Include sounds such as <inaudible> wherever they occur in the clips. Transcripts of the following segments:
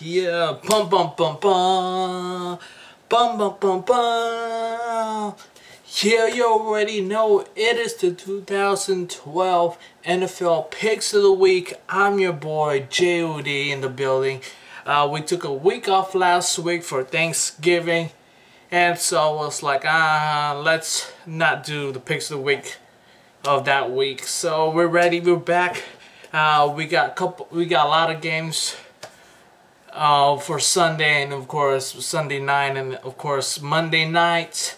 Yeah, bum bum bum bum, bum bum bum bum. Yeah, you already know it is the 2012 NFL Picks of the Week. I'm your boy JOD in the building. Uh, we took a week off last week for Thanksgiving, and so I was like, ah, let's not do the Picks of the Week of that week. So we're ready. We're back. Uh, we got a couple. We got a lot of games uh, for Sunday and of course Sunday night and of course Monday night.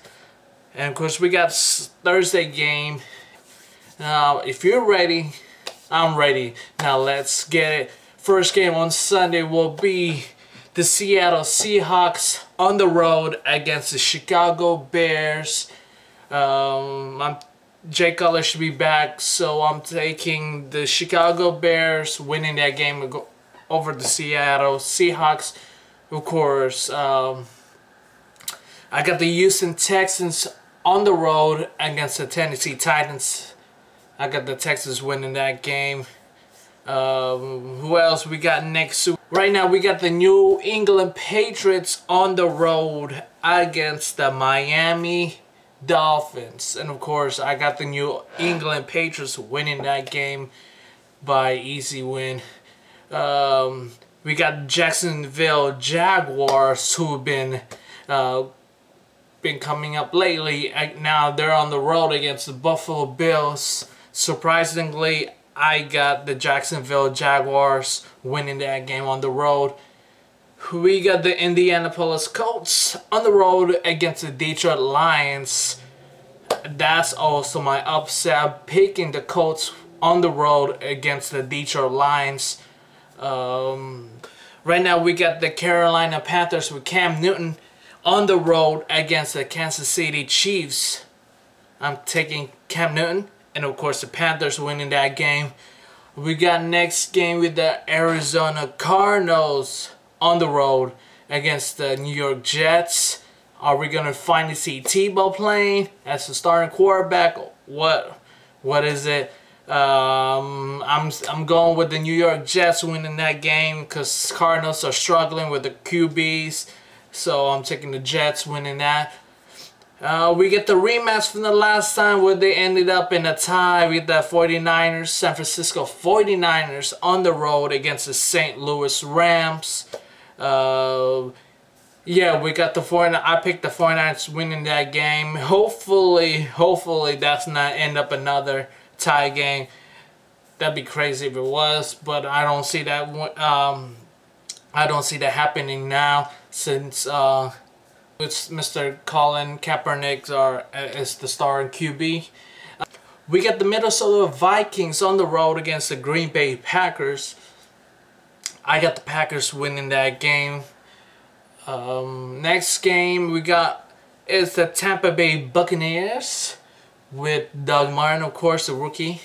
And of course we got Thursday game. Now if you're ready I'm ready. Now let's get it. First game on Sunday will be the Seattle Seahawks on the road against the Chicago Bears. Um, I'm Jay Cutler should be back so I'm taking the Chicago Bears winning that game over the Seattle Seahawks. Of course, um, I got the Houston Texans on the road against the Tennessee Titans. I got the Texans winning that game. Um, who else we got next? Right now we got the New England Patriots on the road against the Miami Dolphins. And of course I got the New England Patriots winning that game by easy win. Um, we got Jacksonville Jaguars who've been uh, been coming up lately. Now they're on the road against the Buffalo Bills. Surprisingly, I got the Jacksonville Jaguars winning that game on the road. We got the Indianapolis Colts on the road against the Detroit Lions. That's also my upset. picking the Colts on the road against the Detroit Lions. Um, right now we got the Carolina Panthers with Cam Newton on the road against the Kansas City Chiefs. I'm taking Cam Newton and of course the Panthers winning that game. We got next game with the Arizona Cardinals on the road against the New York Jets. Are we gonna finally see Tebow playing as the starting quarterback? What what is it? Um, I'm I'm going with the New York Jets winning that game because Cardinals are struggling with the QBs. So I'm taking the Jets winning that. Uh, we get the rematch from the last time where they ended up in a tie with the 49ers, San Francisco 49ers on the road against the St. Louis Rams. Uh, yeah, we got the 49 I picked the 49ers winning that game. Hopefully, hopefully that's not end up another tie game. That'd be crazy if it was, but I don't see that. Um, I don't see that happening now since uh, it's Mr. Colin Kaepernick are is the star in QB. Uh, we got the Minnesota Vikings on the road against the Green Bay Packers. I got the Packers winning that game. Um, next game we got is the Tampa Bay Buccaneers with Doug Martin, of course, the rookie,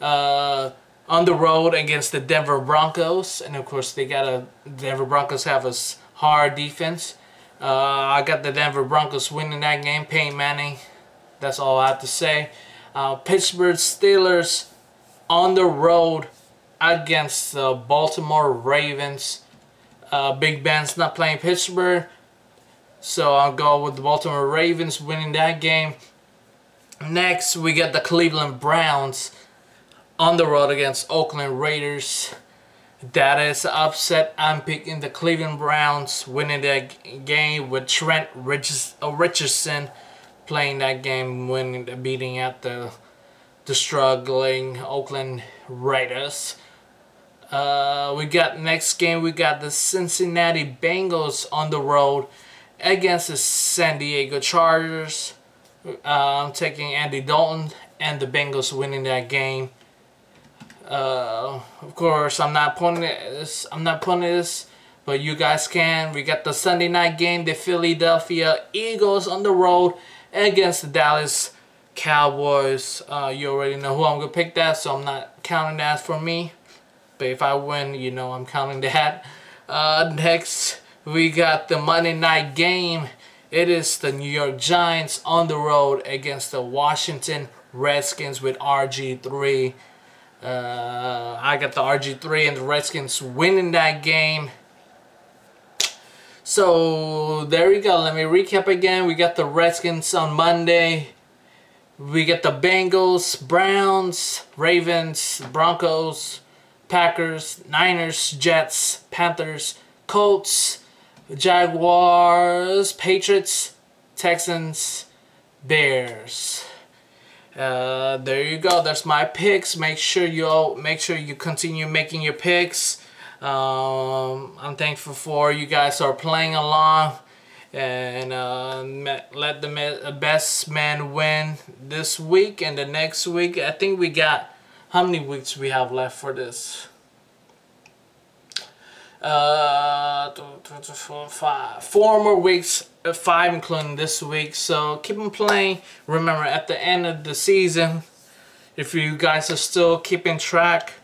uh, on the road against the Denver Broncos. And of course, they got a Denver Broncos have a hard defense. Uh, I got the Denver Broncos winning that game. Peyton Manning. That's all I have to say. Uh, Pittsburgh Steelers on the road against the Baltimore Ravens. Uh, Big Ben's not playing Pittsburgh. So I'll go with the Baltimore Ravens winning that game. Next, we get the Cleveland Browns on the road against Oakland Raiders. That is upset. I'm picking the Cleveland Browns winning that game with Trent uh, Richardson playing that game, winning, beating out the the struggling Oakland Raiders. Uh, we got next game. We got the Cincinnati Bengals on the road against the San Diego Chargers. Uh, I'm taking Andy Dalton and the Bengals winning that game. Uh, of course, I'm not putting this. I'm not putting this, but you guys can. We got the Sunday night game, the Philadelphia Eagles on the road against the Dallas Cowboys. Uh, you already know who I'm gonna pick that, so I'm not counting that for me. But if I win, you know I'm counting <laughs> that. Uh, next, we got the Monday night game it is the New York Giants on the road against the Washington Redskins with RG3. Uh, I got the RG3 and the Redskins winning that game. So there you go. Let me recap again. We got the Redskins on Monday. We get the Bengals, Browns, Ravens, Broncos, Packers, Niners, Jets, Panthers, Colts, Jaguars, Patriots, Texans, Bears. Uh, there you go. That's my picks. Make sure you all make sure you continue making your picks. Um, I'm thankful for you guys are playing along and uh, let the best man win this week and the next week. I think we got how many weeks we have left for this? Uh, four, more weeks five including this week. So keep them playing. Remember at the end of the season if you guys are still keeping track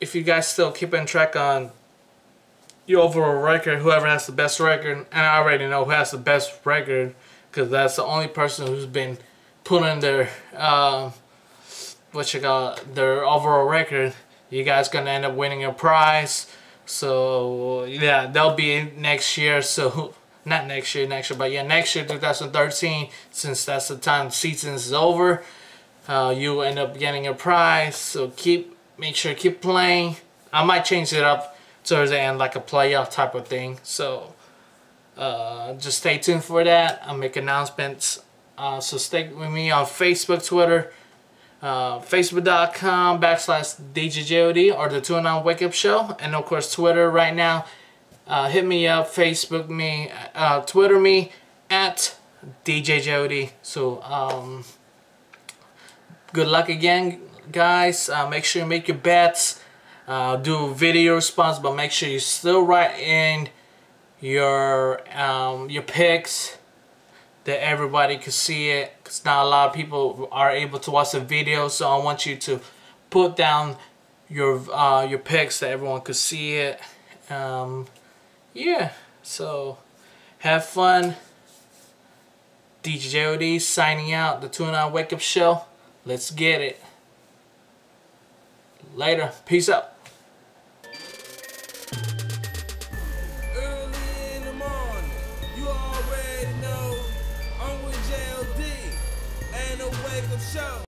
if you guys still keeping track on your overall record whoever has the best record and I already know who has the best record because that's the only person who's been putting their uh, what you call their overall record you guys gonna end up winning a prize so yeah they'll be next year so <laughs> not next year, next year, but yeah, next year, 2013, since that's the time season is over, uh, you end up getting a prize. So keep, make sure keep playing. I might change it up towards the end, like a playoff type of thing. So uh, just stay tuned for that. I'll make announcements. Uh, so stay with me on Facebook, Twitter, uh, facebook.com backslash DJJOD or the 209 Wake Up Show. And of course, Twitter right now uh, hit me up, Facebook me, uh, Twitter me at DJ Jody. So, um, good luck again, guys. Uh, make sure you make your bets. Uh, do video response, but make sure you still write in your um, your picks that everybody can see it. Cause not a lot of people are able to watch the video, so I want you to put down your uh, your picks that everyone could see it. Um, yeah, so have fun. DJ JOD signing out, the 209 Wake Up Show. Let's get it. Later. Peace out. Show.